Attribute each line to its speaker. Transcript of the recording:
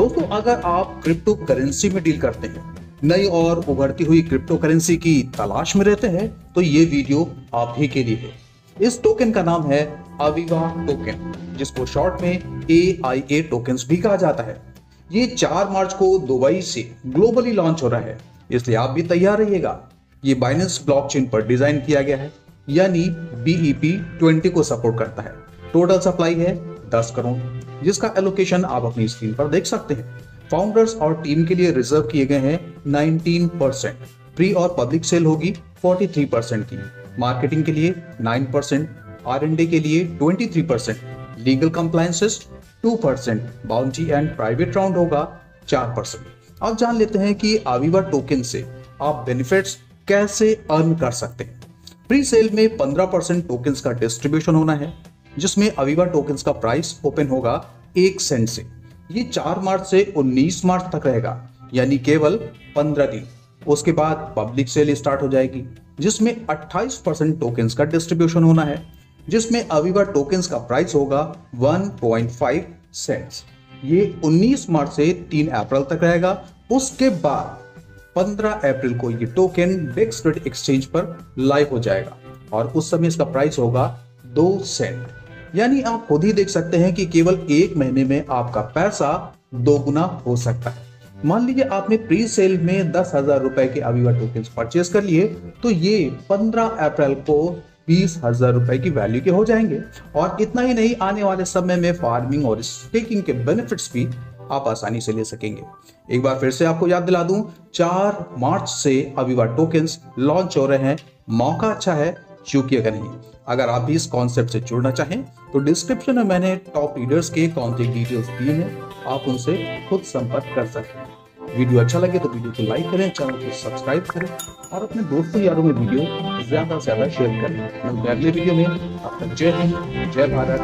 Speaker 1: दोस्तों अगर आप क्रिप्टो करेंसी में डील करते हैं, नई और उभरती हुई क्रिप्टो करेंसी की तलाश में रहते हैं तो ये वीडियो आप ही के लिए है। इस टोकन का नाम है अविवा टोकन जिसको शॉर्ट में ए आई ए टोकन भी कहा जाता है। ये 4 मार्च को दुबई से ग्लोबली लॉन्च हो रहा है, इसलिए आप भी तैयार रहिएगा। ये बाइनेंस ब्लॉकचेन पर डिज़ाइन किया गया है, यानी बीईपी 20 को सपोर्ट करता है। टोटल सप्लाई है 10 करोड़, जिसका एलोकेशन आप अपनी स्क्रीन पर देख सकते हैं। फाउंडर्स और टीम के लिए रिज़र्व किए गए हैं 19 परसेंट प्री और पब्लिक सेल होगी 43 परसेंट की। मार्केटिंग के लिए 9 परसेंट आर एन के लिए 23 percent legal compliances 2 percent bounty and private round होगा 4 परसेंट अब जान लेते हैं कि आविवा टोकन से आप बेनिफिट्स कैसे अर्न कर सकते हैं। प्री सेल में 15 परसेंट टोकन का डिस्ट्रीब्यूशन होना है। जिसमें अविवा टोकन का प्राइस ओपन होगा एक सेंट से। ये 4 मार्च से 19 मार्च तक रहेगा, यानी केवल 15 दिन। उसके बाद पब्लिक सेल स्टार्ट हो जाएगी, जिसमें 28 परसेंट टोकन का डिस्ट्रीब्यूशन होना है, जिसमें अविवा टोकन का प्राइस होगा 1.5 सेंट्स ये 19 मार्च से 3 अप्रैल तक रहेगा, उसके बाद 15 अप्रैल को ये टोकन डेक्स एक्सचेंज पर लाइव हो जाएगा, और उस समय इसका प्राइस होगा दो सेंट यानी आप खुद ही देख सकते हैं कि केवल एक महीने में आपका पैसा दोगुना हो सकता है। मान लीजिए आपने प्री सेल में दस हज़ार रुपए के अविवा टोकन परचेज कर लिए तो ये पंद्रह अप्रैल को बीस हज़ार रुपए की वैल्यू के हो जाएँगे। और इतना ही नहीं, आने वाले समय में फ़ार्मिंग और स्टेकिंग के बेनिफिट्स भी आप आसानी से ले सकेंगे। एक बार फिर से आपको याद दिला दूँ, चार मार्च से अविवा टोकन लॉन्च हो रहे हैं। मौका अच्छा है चूकिएगा नहीं। अगर आप भी इस कॉन्सेप्ट से जुड़ना चाहें तो डिस्क्रिप्शन में मैंने टॉप लीडर्स के कॉन्टेक्ट डिटेल्स दिए हैं। आप उनसे खुद संपर्क कर सकते हैं। वीडियो अच्छा लगे तो वीडियो को लाइक करें, चैनल को सब्सक्राइब करें और अपने दोस्तों यारों में वीडियो ज़्यादा से ज़्यादा शेयर करें। अगले वीडियो में। आपका जय हिंद, जय भारत।